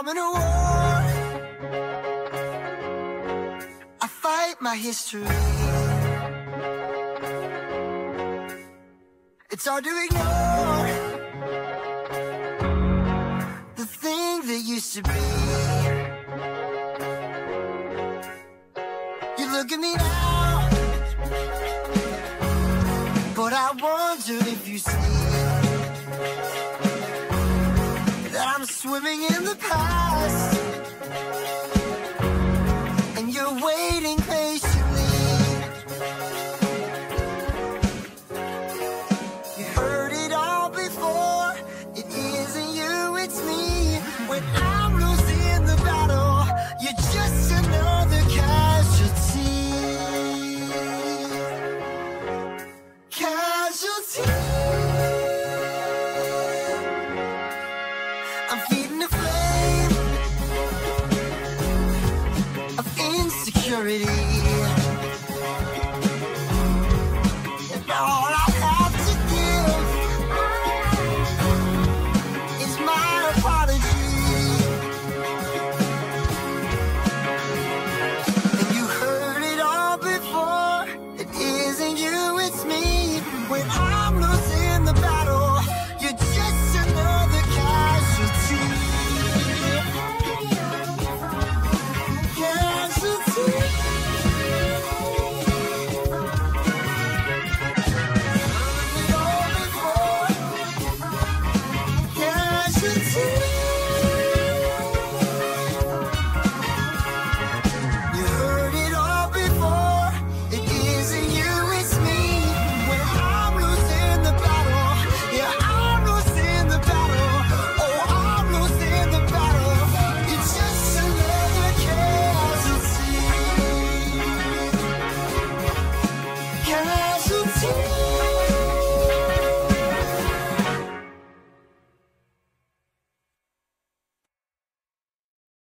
I'm in a war. I fight my history. It's hard to ignore the thing that used to be. You look at me now, but I wonder if you see swimming in the past, and you're waiting patiently. Of insecurity.